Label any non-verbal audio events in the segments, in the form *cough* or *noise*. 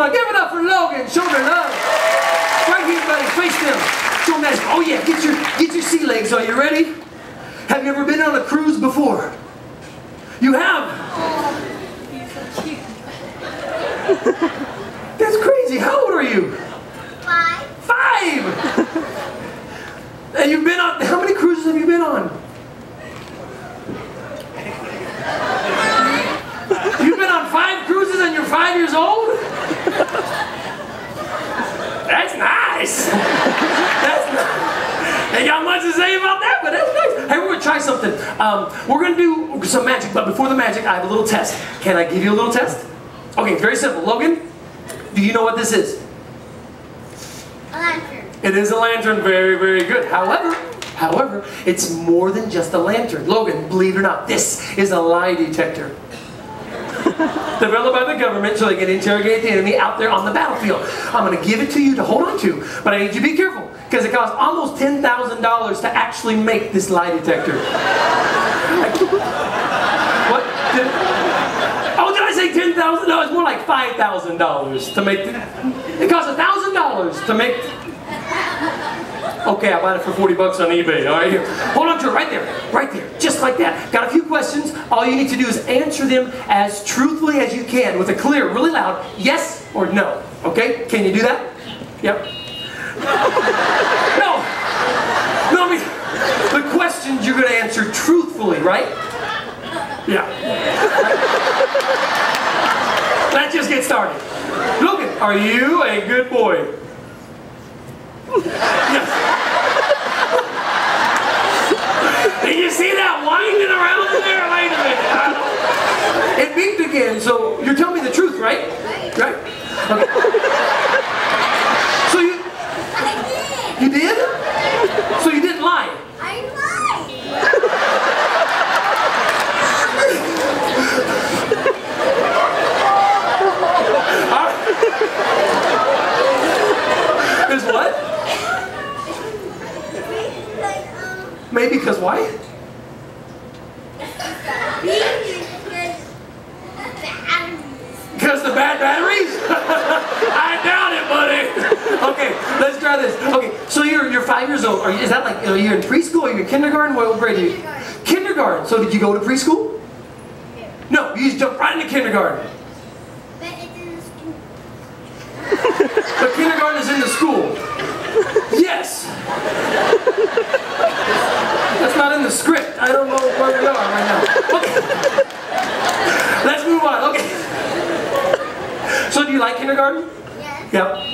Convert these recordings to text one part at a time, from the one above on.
on, give it up for Logan. Show them love. Right here, buddy. Face them. Show them that. Oh yeah, get your get your sea legs. Are you ready? Have you ever been on a cruise before? You have. He's so cute. That's crazy. How old are you? Five. Five. And you've been on. How many cruises have you been on? You've been on five cruises and you're five years old? That's nice. That's nice. Ain't got much to say about that, but that's nice. Hey, we're gonna try something. Um, we're gonna do some magic, but before the magic, I have a little test. Can I give you a little test? Okay, very simple. Logan, do you know what this is? A lantern. It is a lantern, very, very good. However, however, it's more than just a lantern. Logan, believe it or not, this is a lie detector. *laughs* Developed by the government so they can interrogate the enemy out there on the battlefield. I'm going to give it to you to hold on to, but I need you to be careful because it costs almost $10,000 to actually make this lie detector. what? Did, oh, did I say 10000 No, it's more like $5,000 to make it. It costs $1,000 to make Okay, I bought it for 40 bucks on eBay. All right, here. Hold on to it right there. Right there. Just like that. Got a few questions. All you need to do is answer them as truthfully as you can with a clear, really loud yes or no. Okay? Can you do that? Yep. No. No, I mean, the questions you're going to answer truthfully, right? Yeah. Let's just get started. Logan, are you a good boy? Yes. Did you see that winding around in there? Wait a minute. It beeped again, so you're telling me the truth, right? Right? Okay. So you I did. you did? So you didn't lie. I lied. All right. Is what? Like, um, Because why? because batteries. Because the bad batteries? *laughs* I doubt it, buddy. *laughs* Okay, let's try this. Okay, so you're you're five years old. Are you, is that like you're you in preschool? Are you in kindergarten? What grade are you? Kindergarten. Kindergarten. So did you go to preschool? No, you just jumped right into kindergarten. But it is in the *laughs* school. But kindergarten is in the school. Yes. That's not in the script. I don't know where we are right now. Okay. Let's move on. Okay. So do you like kindergarten? Yes. Yep.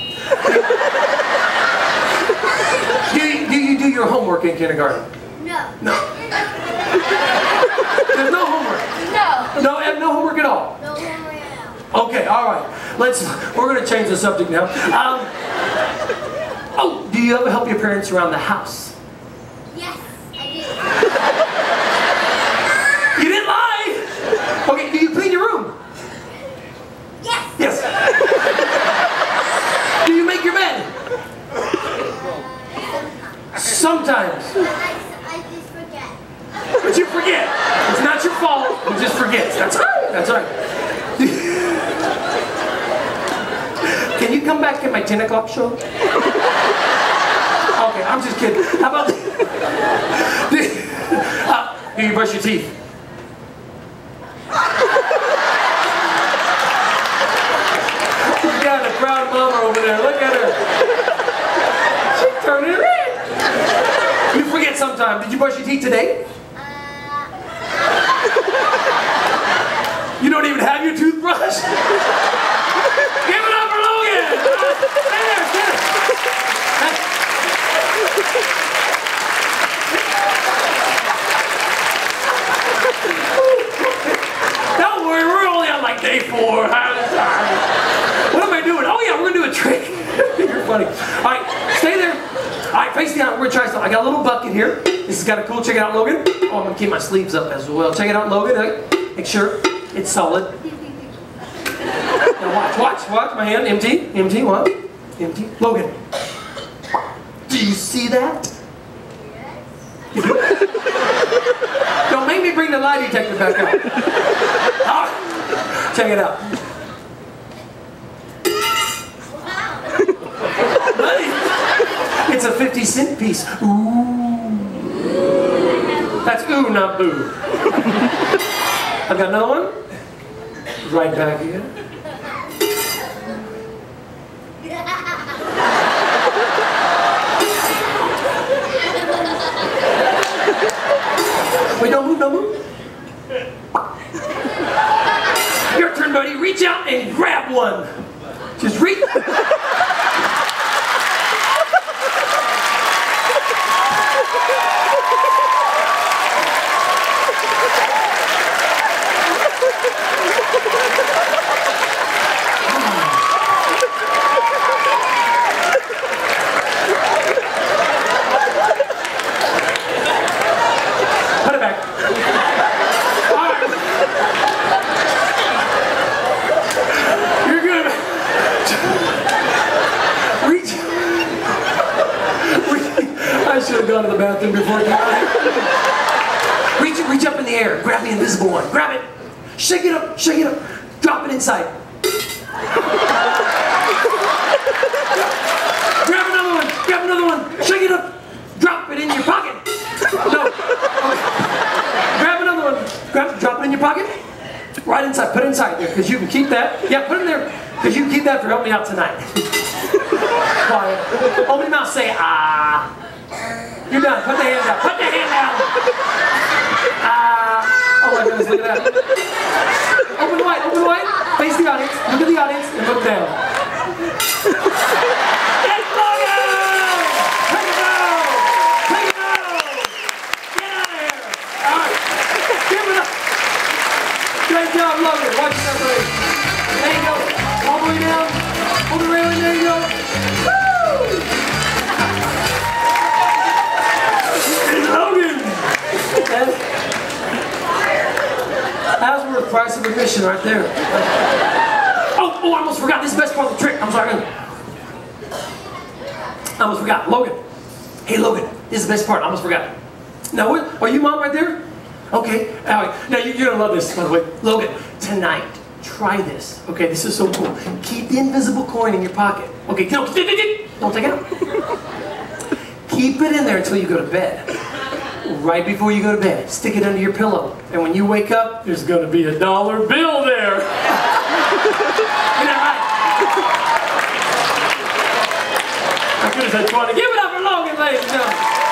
Do you, do you do your homework in kindergarten? No. No. There's no homework. No. No, have no homework at all. No homework at all. Okay, all right. Let's. We're gonna change the subject now. Um, do you ever help your parents around the house? Yes, I did. You didn't lie. Okay, do you clean your room? Yes. Yes. Do you make your bed? Sometimes. I, I just forget. But you forget. It's not your fault. You just forget. That's right. That's right. Can you come back at my 10 o'clock show? I'm just kidding. How about uh, *laughs* do you brush your teeth? You got a proud mama over there. Look at her. She's turning red. You forget sometimes. Did you brush your teeth today? Uh, You don't even have your toothbrush? Give it up for Logan! Stay there, stay there. Don't worry, we're only on like day four. What am I doing? Oh yeah, we're gonna do a trick. *laughs* You're funny. All right, stay there. All right, face down. We're gonna try something. I got a little bucket here. This has got a cool. Check it out, Logan. Oh, I'm gonna keep my sleeves up as well. Check it out, Logan. Make sure it's solid. Now watch, watch, watch. My hand empty, empty. What? Empty. Logan. Do you see that? Yes. Don't make me bring the lie detector back out. *laughs* Check it out. it's a 50 cent piece. Ooh. That's ooh, not boo. I've got another one. Right back here. Wait, don't move, don't move. Buddy. Reach out and grab one. Just reach. *laughs* Put it back. All right. You're good. Reach. Reach. I should before you. Reach, reach up in the air. Grab the invisible one. Grab it. Shake it up. Shake it up. Drop it inside. Grab another one. Grab another one. Shake it up. Drop it in your pocket. No. Grab another one. Grab, drop it in your pocket. Right inside. Put it inside there, because you can keep that. Yeah, put it in there, because you can keep that for helping me out tonight. *laughs* Quiet. Open your mouth. Say ah. You're done. Put the hand down. Put the hand down. Ah. Oh my goodness, look at that. Open wide. Open wide. Face the audience. Look at the audience and look down. Take it down! Get out of here! All right. Give it up. Great job, Logan. Watch. There you go. All the way down. The railing. There you go. Woo! That's, that's worth the price of admission right there. Oh, oh, I almost forgot. This is the best part of the trick. I'm sorry. I almost forgot. Logan. Hey, Logan. This is the best part. I almost forgot. Now, what, are you mom right there? Okay. Now, you, you're going to love this, by the way. Logan, tonight, try this. Okay, this is so cool. Keep the invisible coin in your pocket. Okay, don't take it out. Keep it in there until you go to bed. Right before you go to bed, stick it under your pillow. And when you wake up, there's going to be a dollar bill there. *laughs* I could have said 20. Give it up for Logan, ladies and gentlemen.